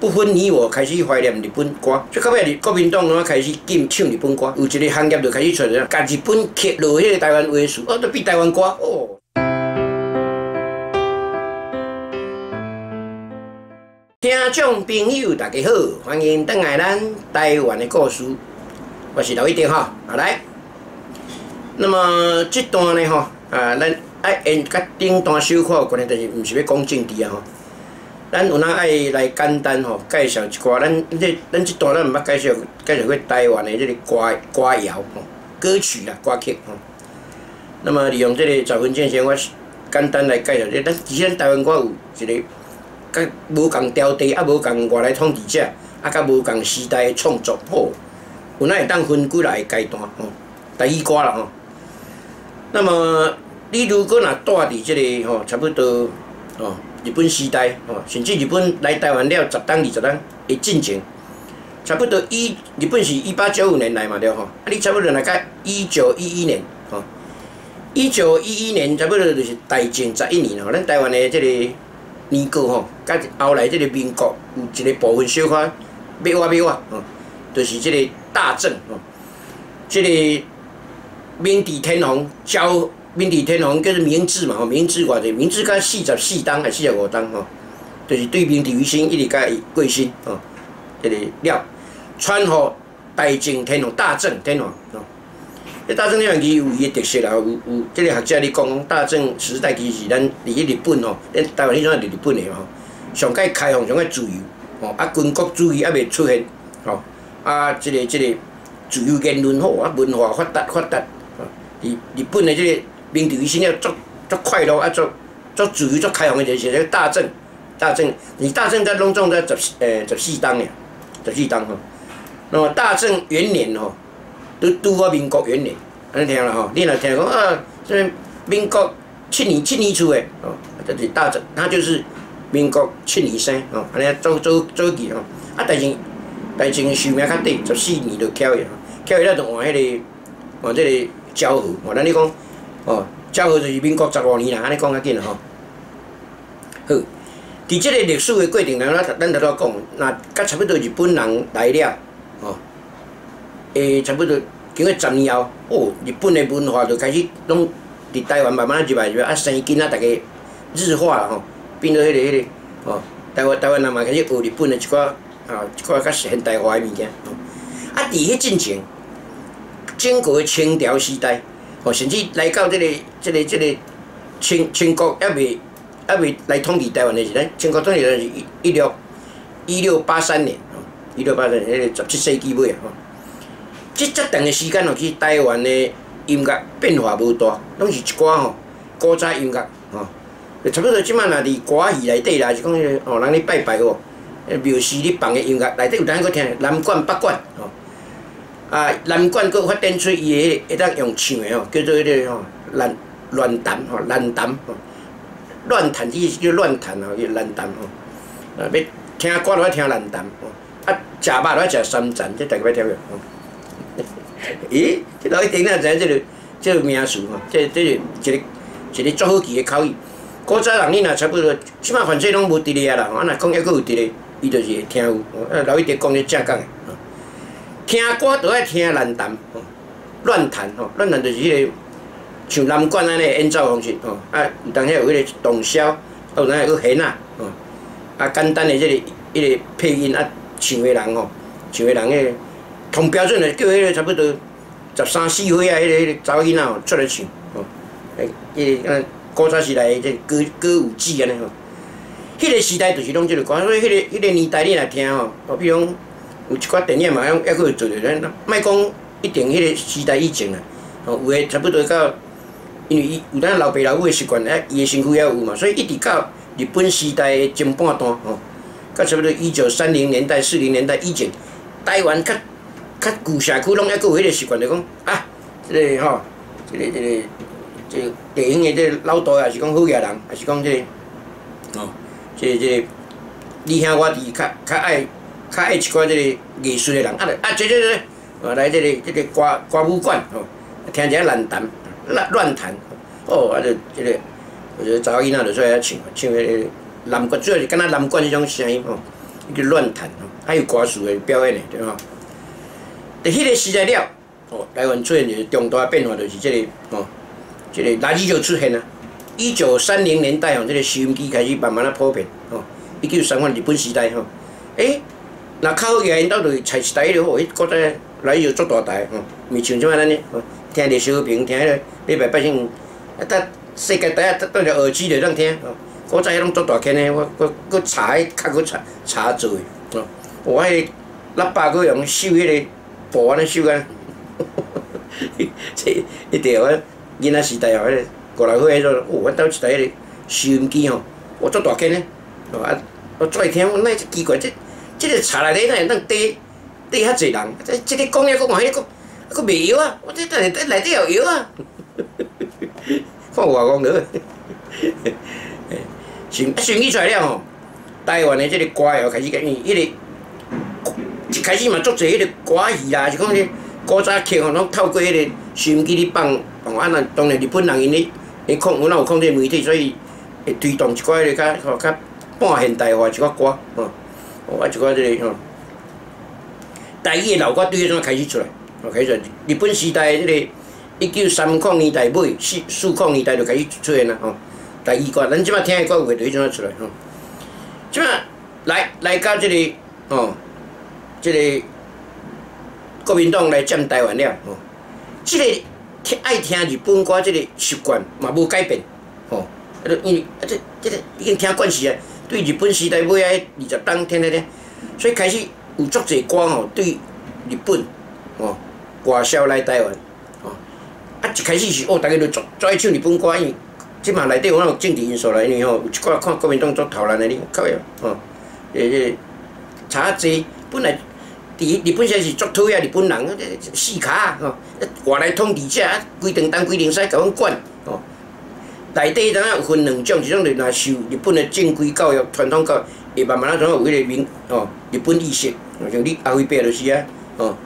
不分你我开始怀念日本歌，即到尾国民党怎开始禁唱日本歌，有一个行业就开始出来，甲日本刻落迄个台湾话术，哦，都比台湾歌哦。听众朋友，大家好，欢迎登来咱台湾的故事，我是刘一丁哈，好来。那么这段呢，吼，啊，咱爱沿甲顶段小可有关系，但是毋是要讲政治啊，吼。咱有哪爱来简单吼介绍一寡，咱这咱这段咱毋捌介绍介绍过台湾的这个歌歌谣吼歌曲啦歌曲吼。那么利用这个十分钟时间，我简单来介绍这咱其实台湾歌有一个甲无共调调，啊无共外来统治者，啊甲无共时代的创作吼，有哪会当分几来阶段吼，第一歌啦吼。那么你如果若住伫这个吼，差不多吼。日本时代，吼，甚至日本来台湾了十当二十当的进程，差不多一日本是一八九五年来嘛，对吼，啊，你差不多来甲一九一一年，吼，一九一一年差不多就是大正十一年吼，咱台湾的即个年过吼，甲后来即个民国有一个部分小可变化变化，吼，就是即个大正，吼，即个明治天皇交。明治天皇叫做明治嘛，吼，明治偌济，明治甲四十四当还四十五当吼，就是对明治维新一直甲伊过身吼，这个了，传互大正天皇大正天皇吼。这大正天皇伊有伊的特色啦，有有这个学者咧讲，大正时代其实咱伫咧日本吼，咱台湾迄阵伫日本的吼，上界开放上界自由吼，啊军国主义还未出现吼，啊这个这个自由言论好啊，文化发达发达吼，日日本的这个。明治维新了，足足快乐啊，足足自由、足开放的就是个大正，大正，你大正在隆重在十诶十四当呀，十四当吼。那么大正元年吼，都拄好民国元年，安尼听了吼，你若听讲啊，这民国七年七年出的哦，这是大正，他就是民国七年生哦，安尼做做做记吼。啊，但是但是寿命较短，十四年就翘去，翘去了就换迄个换这个昭和，换咱你讲。哦，昭和就是民国十五年啦，安尼讲较紧啦吼。好，伫即个历史的过程当中，咱咱头拄讲，那甲差不多日本人来了，吼，诶，差不多经过十年后，哦，日本的文化就开始拢伫台湾慢慢入来入来，啊，生囡仔逐个日化啦吼，变做迄个迄个，吼，台湾台湾人嘛开始学日本的一寡，啊，一寡较现代化的物件，啊，伫迄进程，整个清朝时代。哦，甚至来到即个、即个、即个清清国还未还未来统治台湾的时，咱清国统治是一一六一六八三年，哦，一六八三年，迄个十七世纪尾啊，吼。即遮长的时间哦，其实台湾的音乐变化无大，拢是一寡吼古早音乐，吼。差不多即摆若伫歌戏内底啦，是讲迄个哦，人咧拜拜哦，庙寺咧放的音乐内底有当个听南管北管，吼。啊，南管佫发展出伊个会当用唱的吼，叫做迄个吼乱乱弹吼，乱弹吼，乱弹伊是叫乱弹吼，叫乱弹吼。啊，要听歌就要听乱弹吼，啊，食肉就要食三层，这大家要听个吼。咦，这老一定哪知影这个这个名词吼，这这是一个一个足好记的口语。古早人你若差不多，即摆反正拢无伫咧啊啦，啊，若讲抑佫有伫咧，伊就是会听有。啊，老一直讲咧正讲的。听歌都爱听乱弹，吼，乱弹吼，乱弹就是迄个像南管安尼演奏方式，吼，啊，有当下有迄个洞箫，有当下有弦啊，吼，啊，简单的即个迄个配音啊，唱的人吼，唱的人迄个同标准的叫迄个差不多十三四岁啊，迄个迄个查某囡仔吼出来唱，吼，诶，迄个古早时代即歌歌舞伎安尼吼，迄个时代就是拢即个歌，所以迄个迄个年代你来听吼，比如讲。有一寡电影嘛，还佫会做着咱，莫讲一定迄个时代以前啊，吼，有诶差不多到，因为伊有咱老爸老母诶习惯，啊，伊诶身躯也有嘛，所以一直到日本时代诶前半段，吼，到差不多一九三零年代、四零年代以前，台湾较较旧社区拢还佫有迄个习惯，就讲啊，即个吼，即个即个即个地方诶即个老大也是讲好野人，也是讲即个，哦，即个即个你兄我弟较较爱。较爱一寡即个艺术的人，啊啊，这这这，啊来即个即个歌歌舞馆吼，听者乱弹乱乱弹，哦，啊就即个，我觉得查某囡仔就出来唱，唱迄个南管，主要是敢若南管迄种声音吼，一个乱弹吼，还有歌词的表演的，对吼。伫迄个时代了，哦，台湾出现一个重大变化，就是即个哦，即个垃圾就出现啊。一九三零年代吼，即个收音机开始慢慢啊普遍，吼。一九三番日本时代吼，诶，若较好个因兜就是采时代迄个好，迄国仔来就做大台吼，咪像即摆咱咧，听着小平，听迄个礼拜百姓，啊，搭世界台啊，搭戴着耳机就当听，吼。古早迄拢做大坑的，我我我查迄较搁查查做的，吼。我迄喇叭搁用收迄个布安尼收啊，这一条啊，囡仔时代吼，迄个五六岁迄阵，哦，阮兜一台迄个收音机吼，我做大坑的，吼啊，我做来听，我那奇怪，这这个茶内底哪会当缀缀遐济人？即即个讲遐讲话，迄个讲，佫袂摇啊！我这等下内底有摇啊！看外公了。先先起出来了吼，台湾的即个歌谣开始因为迄个一开始嘛做侪迄个歌戏啦，是讲咧古早曲吼，拢透过迄个收音机咧放，哦，啊那当然日本人因咧咧控，阮有控制媒体，所以会推动一寡迄个较吼较半现代化一寡歌，吼，哦啊一寡即个吼，台语的老歌对迄阵开始出来，哦开始出来，日本时代迄个一九三零年代尾四四零年代就开始出现啦，吼。台语歌，咱即摆听的歌有会对迄种出来吼。即摆来来到即个吼，即个国民党来占台湾了吼。即个听爱听日本歌即个习惯嘛无改变吼。啊，因为啊，这即个已经听惯势啊。对日本时代尾啊二十当听听听，所以开始有足侪歌吼，对日本吼外销来台湾吼。啊，一开始是哦，逐个都做做爱唱日本歌，因。即嘛内底有那种政治因素啦，因为吼有一寡看国民党做头人的哩，靠呀，吼，诶诶，查济本来伫日本时是作讨厌日本人，死卡吼，外来统治者规定东规定西甲阮管，内底当然有分两种，一种是若受日本的正规教育、传统教育，会慢慢啊种有迄个民吼日本意识，像你阿辉伯就是啊，吼，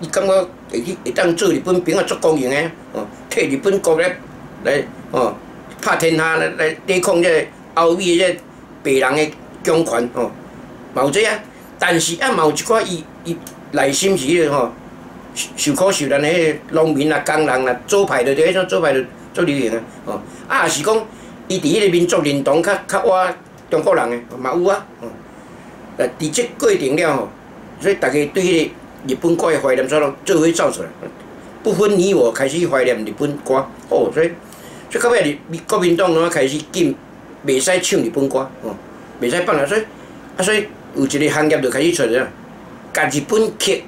伊感觉会去会当做日本兵啊做公营的，吼，替日本国来来，吼。拍天下来来抵抗这欧美这白人的强权吼，有这啊。但是啊嘛，有一寡伊伊内心是迄个吼，受苦受难的迄个农民啊、工人啊，左派着伫迄种左派着做流行啊，哦。啊，也是讲伊伫迄个民族认同较较我中国人诶嘛有啊，吼。啊，伫即过程了吼，所以大家对迄个日本歌诶怀念，煞拢做伙走出来，不分你我，开始怀念日本歌，哦，所以。所以到尾日国民党拢开始禁，袂使唱日本歌，吼，袂使放啊，所以啊，所以有一个行业就开始出来，甲日本曲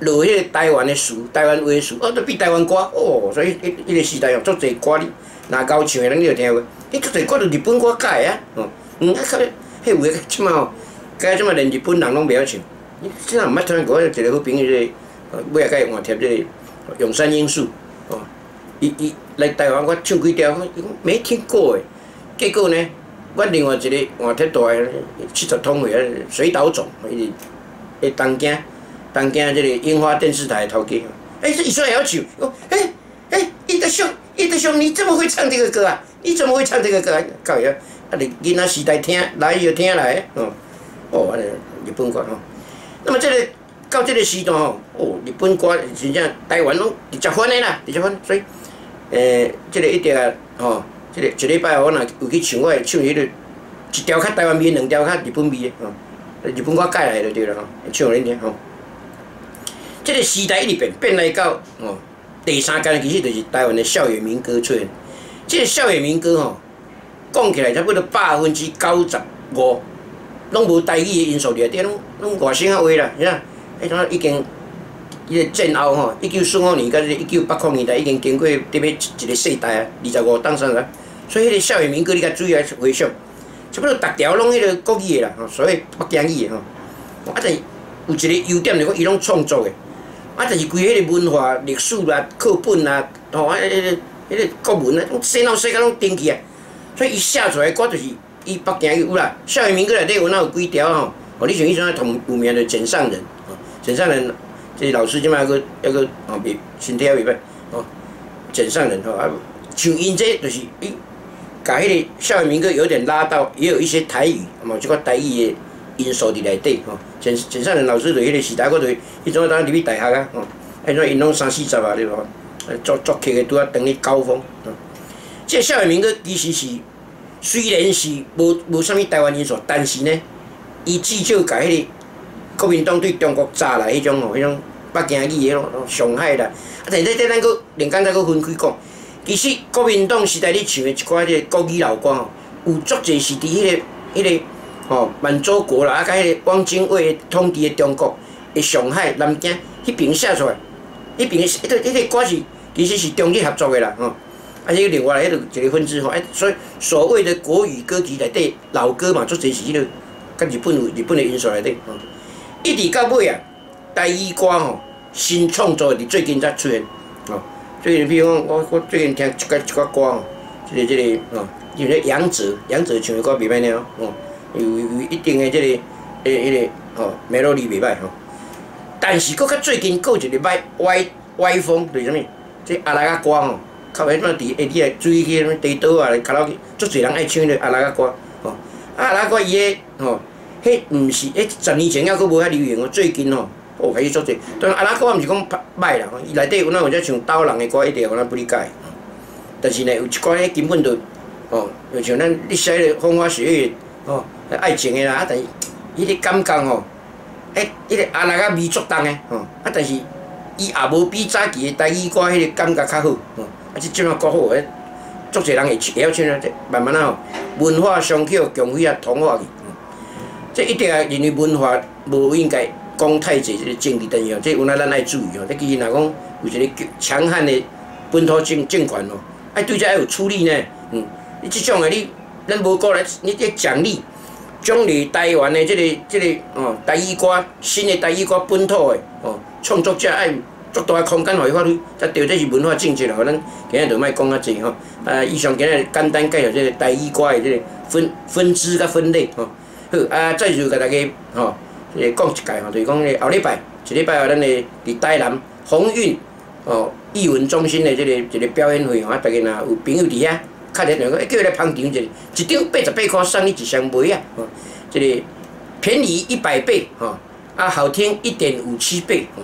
落迄个台湾的词，台湾话的词，哦，都比台湾歌，哦，所以迄迄个时代哦，足侪歌哩，若够唱的，咱就听过，迄足侪歌都日本歌改啊，哦，嗯，啊，较迄有诶，即马哦，改即马连日本人拢袂晓唱，你即阵毋捌听过，一个好朋友即个，尾仔甲伊换贴即个永山英树，哦，伊伊。来台湾，我唱几条，我讲没听过诶。结果呢，我另外一个换贴大诶，七十通诶，水岛总，伊诶东京，东京即个樱花电视台头家，哎，伊说也要唱，哦，哎哎，伊德兄，伊德兄，你怎么会唱这个歌啊？你怎么会唱这个歌？啊搞呀，啊，你囡仔时代听来就听来，哦，哦，安尼日本歌吼。那么这个到这个时段吼，哦，日本歌真正台湾拢直接翻诶啦，直接翻，所以。诶，即个一条吼，即个一礼拜我若有去唱，我会唱迄个一条较台湾味，两条较日本味的吼。日本歌改来就对了吼，唱恁听吼。即个时代一直变，变来到吼第三间其实就是台湾的校园民歌出现。即个校园民歌吼，讲起来差不多百分之九十五，拢无台语的因素伫底，拢拢外省话啦，你看，迄种已经。伊个战后吼，一九四五年甲一九八零年代已经经过特别一个世代啊，二十五当三啊，所以迄个校园民歌你甲注意来回想，差不多逐条拢迄个国语的啦，吼，所以北京语的吼。啊，但有一个优点就是讲伊拢创作的，啊，但是规迄个文化、历史啦、课本啦，吼啊，迄个迄个国文啊，洗脑洗甲拢登起啊，所以伊写出来歌就是伊北京有啦。校园民歌内底有哪有几条吼？哦，你像迄种同有名的简上人，哦，简上人。这老师即摆个一个哦，袂身体也袂歹哦，简上人吼啊，像因这就是伊，甲迄个校园民歌有点拉到，也有一些台语，嘛即个台语的因素伫内底吼。前前三年老师伫迄个时代，我伫迄种当入去大学啊，吼，迄种因拢三四十啊，对无？作作客的拄啊等于高峰。即校园民歌其实是虽然是无无啥物台湾因素，但是呢，伊至少甲迄个国民党对中国炸来迄种吼，迄种北京语的咯，上海啦。啊，但是这咱搁另间再搁分开讲。其实国民党时代咧唱的一寡个国语老歌吼，有足侪是伫迄个、迄个吼满洲国啦，啊，甲迄个汪精卫统治的中国诶上海、南京迄边写出来，迄边迄个、迄个歌是其实是中日合作的啦，吼。啊，迄个另外迄个一个分支吼，哎，所以所谓的国语歌曲内底老歌嘛，足侪是迄个，甲日本有日本的因素内底吼。一直到尾啊，台语歌吼新创作伫最近才出现，吼。最近比如讲，我我最近听一寡一寡歌吼，即个即个吼，像咧杨泽，杨泽唱的歌袂歹听吼，有有有一定的即个迄迄个吼，melody 袂歹吼。但是搁较最近搁一个歹歪歪风，就是啥物？即阿拉伯歌吼。较尾怎伫下底来注意去什地岛啊、卡拉 OK，足侪人爱唱咧阿拉伯歌，吼，阿拉伯伊个吼，迄毋是，迄十年前还佫无遐流行哦，最近吼，哦，开始足侪。但阿拉伯歌毋是讲歹啦，伊内底有哪有只像刀人的歌，一定有咱不理解。但是呢，有一寡迄根本就，吼，就像咱你写个风花雪月，吼，爱情的啦，啊，但是伊个感觉吼，迄迄个阿拉伯味足重的，吼，啊，但是伊也无比早期的台语歌迄个感觉较好，吼。啊！即即马国好诶，足侪人会会晓唱啊！慢慢啊吼，文化相巧，共匪啊同化去。即一定啊，因为文化无应该讲太济即个政治东西哦。即有哪咱爱注意哦。即其实若讲有一个强悍的本土政政权哦，爱对这爱有处理呢。嗯，你即种的，你咱无过来，你即奖励奖励台湾的即个即个哦，台语歌新的台语歌本土的哦，创作者爱。足大空间互伊发挥，才对，这是文化政策啦。吼，咱今日就莫讲较济吼。啊，以上今日简单介绍这个台语歌的这个分分支甲分类吼。好，啊，再就甲大家吼，个讲一解吼，就是讲咧后礼拜，一礼拜后，咱的伫台南鸿运哦艺文中心的这个一个表演会吼，啊，大家若有朋友伫遐，敲电话讲，叫伊来捧场一下，一张八十八块送你一箱梅啊，吼，这个便宜一百倍吼，啊，好听一点五七倍。吼。